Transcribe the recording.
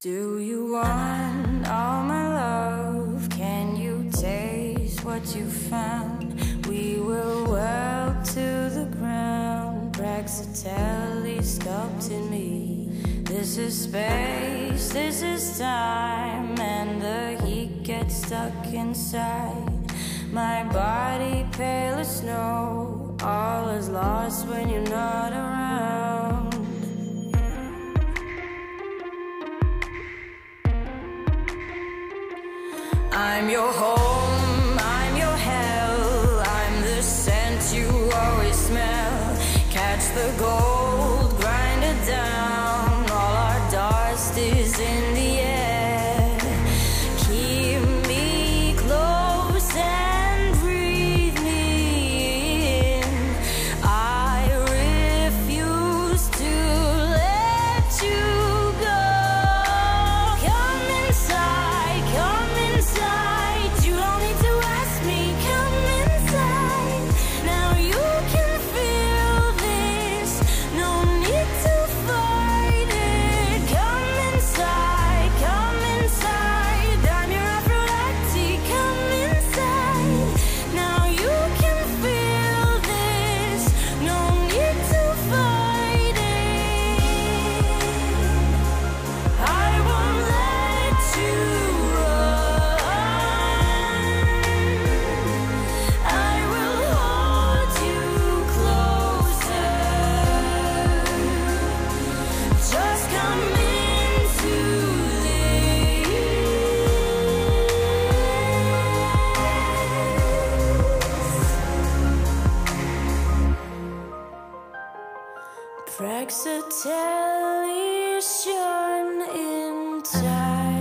Do you want all my love? Can you taste what you found? We will weld to the ground. Praxitelli sculpted me. This is space, this is time, and the heat gets stuck inside. My body pale as snow. All is lost when you're I'm your home, I'm your hell. I'm the scent you always smell. Catch the gold, Shone in time.